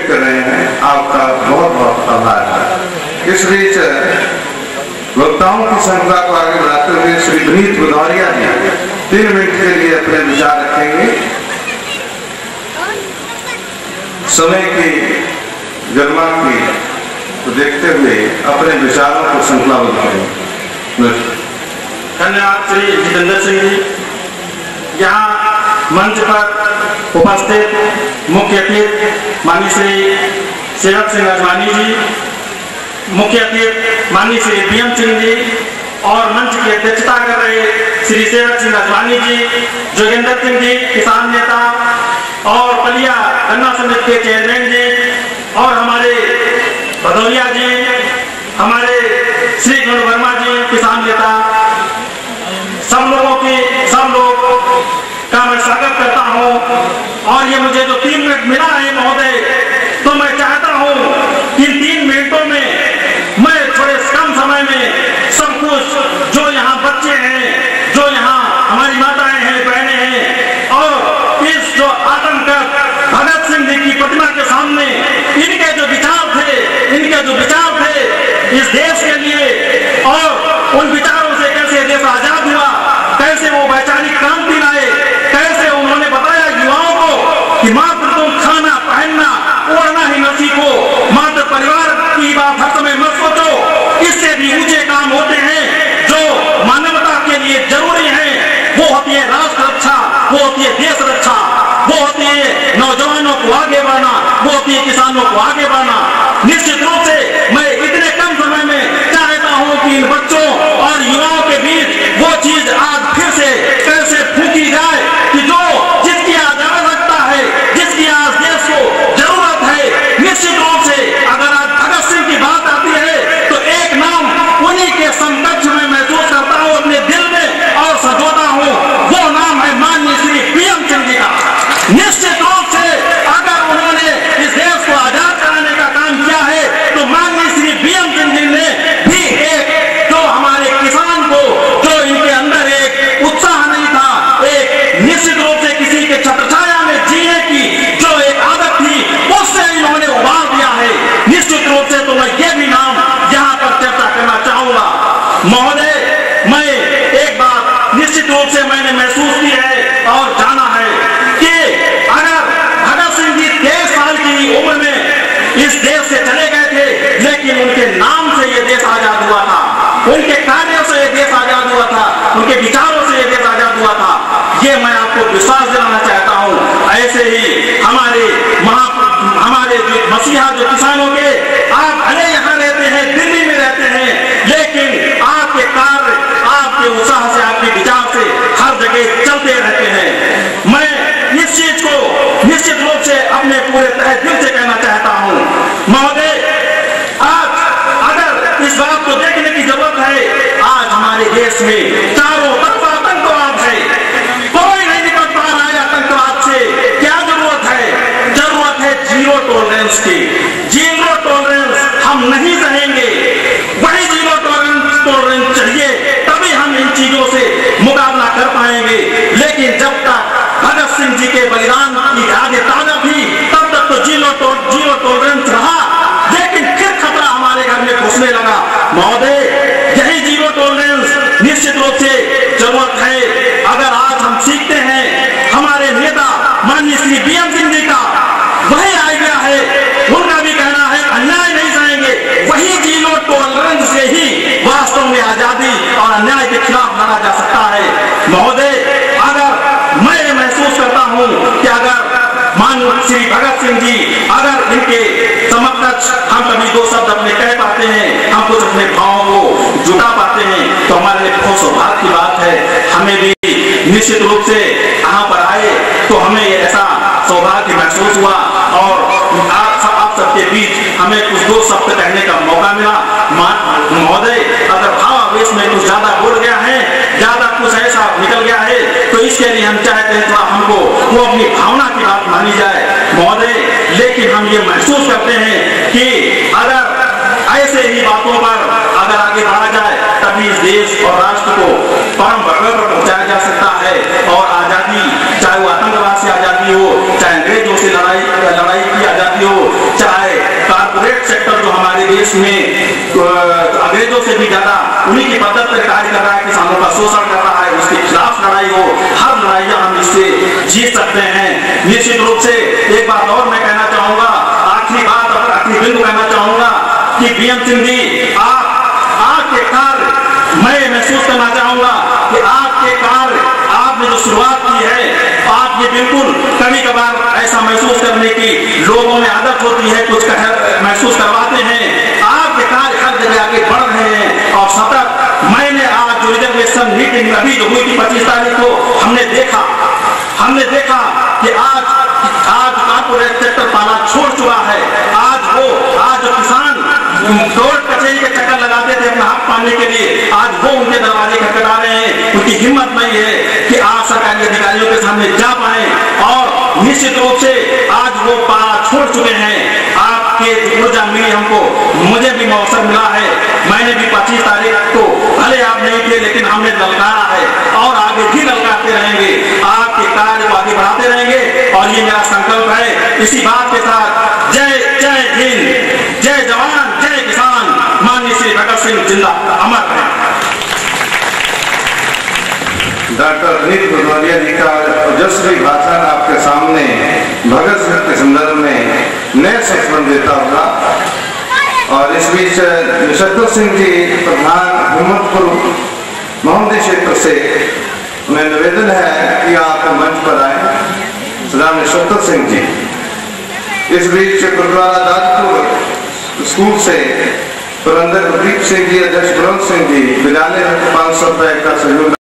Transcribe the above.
व्यक्त कर रहे हैं, आपका बहुत बहुत आभार। इस बीच, वक्ताओं की संख्या को आगे बढ़ाते हुए श्री विनीत भदौरिया जी तीन मिनट के लिए अपने विचार रखेंगे। समय की गरिमा की को देखते हुए अपने विचारों को श्रृंखलाबद्ध करें धन्यवाद श्री जितेंद्र सिंह जी। यहाँ मंच पर उपस्थित मुख्य अतिथि माननीय श्री सेवक सिंह अजवानी जी, मुख्य अतिथि माननीय श्री बीएम सिंह जी और मंच की अध्यक्षता कर रहे श्री सेवक सिंह अजवानी जी, जोगेंद्र सिंह जी, किसान नेता और पलिया गन्ना समिति के चेयरमैन जी और हमारे भदौरिया जी, हमारे श्री गुण वर्मा जी, किसान नेता। सब लोगों की, सब लोग का मैं स्वागत करता हूँ और ये मुझे जो मिनट मिला है महोदय। तो मैं चाहता हूँ कि तीन मिनटों में मैं थोड़े कम समय में सब कुछ जो यहाँ बच्चे हैं, जो यहाँ हमारी माताएँ हैं, बहने हैं, और इस जो आतंक भगत सिंह जी की प्रतिमा के सामने, इनके जो विचार थे, इनके जो विचार थे, इस देश के लिए और उन विचारों से कैसे देश आज़ाद हुआ कैसे वो वैचारिक क्रांति लाए कैसे उन्होंने बताया युवाओं को कि मात्र तुम खाना पहनना ओढ़ना ही न सीखो मात्र परिवार की बात हर समय मत सोचो इससे भी ऊँचे काम होते हैं जो मानवता के लिए ज़रूरी है वो होती है राष्ट्र रक्षा वो होती है देश रक्षा वो होती है नौजवानों को आगे बढ़ना है किसानों को आगे बढ़ना निश्चित रूप से मैं इतने कम समय में चाहता हूँ कि इन बच्चों और युवाओं के बीच वो चीज़ आज फिर से कैसे फूकी जाए कि जो जिसकी आज आवश्यकता है जिसकी आज देश को ज़रूरत है निश्चित रूप से अगर आज भगत सिंह की बात आती है तो एक नाम उन्हीं के समकक्ष में महसूस करता हूँ अपने दिल में और सजोता हूँ वो नाम है माननीय श्री पीएम सिंह जी का निश्चित रूप से अगर उन्होंने इस देश को आज़ाद कराने का काम किया है तो माननीय श्री बीएम सिंह जी ने भी एक जो हमारे किसान को जो इनके अंदर एक उत्साह नहीं था एक निश्चित रूप से किसी के छत्रछाया में जीने की जो एक आदत थी उससे इन्होंने उबार दिया है निश्चित रूप से तो मैं ये भी नाम यहाँ पर चर्चा करना चाहूँगा महोदय मैं एक बात निश्चित रूप से मैंने महसूस की है और जाना है कि अगर भगत सिंह जी तेईस साल की उम्र में इस देश से चले गए थे लेकिन उनके नाम से ये देश आज़ाद हुआ था उनके कार्यों से ये देश आज़ाद हुआ था उनके विचारों से ये देश आज़ाद हुआ था ये मैं आपको विश्वास दिलाना चाहता हूँ ऐसे ही हमारे महा हमारे जो मसीहा जो किसानों के आप भले यहाँ रहते हैं दिल्ली में रहते हैं लेकिन आपके कार्य आपके उत्साह से आपके विचार से हर जगह चलते रहते हैं मैं इस चीज़ को निश्चित रूप से अपने पूरे तह दिल से कहना चाहता हूँ। महोदय आज अगर इस बात को देखने की ज़रूरत है, आज हमारे देश में चारों तरफ़ आतंकवाद है। कोई नहीं निकल पा रहा है आतंकवाद से। क्या ज़रूरत है? ज़रूरत है ज़ीरो टॉलरेंस की। ज़ीरो टॉलरेंस हम नहीं रहेंगे। वही ज़ीरो टॉलरेंस टॉलरेंस चाहिए, तभी हम इन चीज़ों से मुकाबला कर पाएँगे। लेकिन जब तक भगत सिंह जी के बलिदान की आगे ताज़ा थी तब तक तो ज़ीरो टो, ज़ीरो टॉलरेंस रहा लेकिन फिर खतरा हमारे घर में घुसने लगा महोदय यही ज़ीरो टॉलरेंस निश्चित रूप से ज़रूरत है अगर आज हम सीखते हैं हमारे नेता माननीय श्री बीएम सिंह जी का वही आइडिया है उनका भी कहना है अन्याय नहीं सहेंगे वही ज़ीरो टॉलरेंस से ही वास्तव में आज़ादी और अन्याय के खिलाफ लड़ा जा सकता है महोदय अगर मैं ये महसूस करता हूँ कि अगर मान श्री भगत सिंह जी अगर इनके समकक्ष हम कभी दो शब्द अपने कह पाते हैं हम कुछ अपने भावों को जुटा पाते हैं तो हमारे लिए बहुत सौभाग्य की बात है। हमें भी निश्चित रूप से यहाँ पर आए तो हमें ऐसा सौभाग्य महसूस हुआ और आप सब, आप सबके बीच हमें कुछ दो शब्द कहने का मौका मिला। महोदय, अगर भाव आवेश में कुछ ज़्यादा बोल गया है, ज़्यादा कुछ ऐसा निकल गया है तो इसके लिए हम चाहते हैं थोड़ा हमको वो अपनी भावना की बात मानी जाए। महोदय, लेकिन हम ये महसूस करते हैं कि अगर ऐसे ही बातों पर अगर आगे बढ़ा जाए, तभी देश और राष्ट्र को परम भगवे पर पहुँचाया जा सकता है। और आज़ादी, चाहे वो आतंकवाद से आज़ादी हो, चाहे अंग्रेज़ों से लड़ाई लड़ाई की आज़ादी हो, चाहे कारपोरेट सेक्टर जो हमारे देश में अंग्रेज़ों से भी ज़्यादा उन्हीं की मदद पर कार्य कर रहा है, किसानों का शोषण कर रहा है, उसके खिलाफ लड़ाई हो, हर लड़ाइया हम इससे जीत सकते हैं। निश्चित रूप से एक बार सिंह जी आप आपके कार्य मैं महसूस करना चाहूँगा कि आपके कार्य आपने जो शुरुआत की है आप ये बिल्कुल कभी कभार ऐसा महसूस करने की लोगों में आदत होती है कुछ कह, महसूस करवाते हैं। आपके कार्य हर जगह आगे बढ़ रहे हैं। और सतत मैंने आज जो रिजर्वेशन मीटिंग अभी जो हुई थी पच्चीस तारीख को हमने देखा हमने देखा कि आज आज कारपोरेट सेक्टर पाला छोड़ चुका है। आज वो आज किसान कोर्ट कचहरी के चक्कर लगाते थे अपना हक पाने के लिए। आज वो उनके दरवाजे खटखटा रहे हैं। उनकी हिम्मत नहीं है कि आप सरकारी अधिकारियों के सामने जा पाए। और निश्चित रूप से आज वो पाला छोड़ चुके हैं। आपके ऊर्जा मिली हमको। मुझे भी मौसम मिला है। मैंने भी पच्चीस तारीख को भले आप नहीं थे, लेकिन हमने ललकारा है। और आगे भी ललकारते रहेंगे। आपके कार्य को आगे बढ़ाते रहेंगे। और ये मेरा संकल्प है। इसी बात के साथ जय जय हिंद जय जवान जय किसान माननीय श्री भगत सिंह ज़िंदा अमर है। डॉक्टर विनीत भदौरिया जी का ओजस्वी भाषण आपके सामने भगत सिंह के संदर्भ में नए संस्मरण देता होगा और इस बीच निशक्तर सिंह जी प्रधान हिम्मतपुर मोहम्मदी क्षेत्र से उन्हें निवेदन है कि आप मंच पर आए। श्रीराम निशक्तर सिंह जी, इस बीच गुरुद्वारा दादपुर स्कूल से पुरंदर प्रदीप सिंह जी अध्यक्ष ग्रंथ सिंह जी विद्यालय पाँच सौ रुपए का सहयोग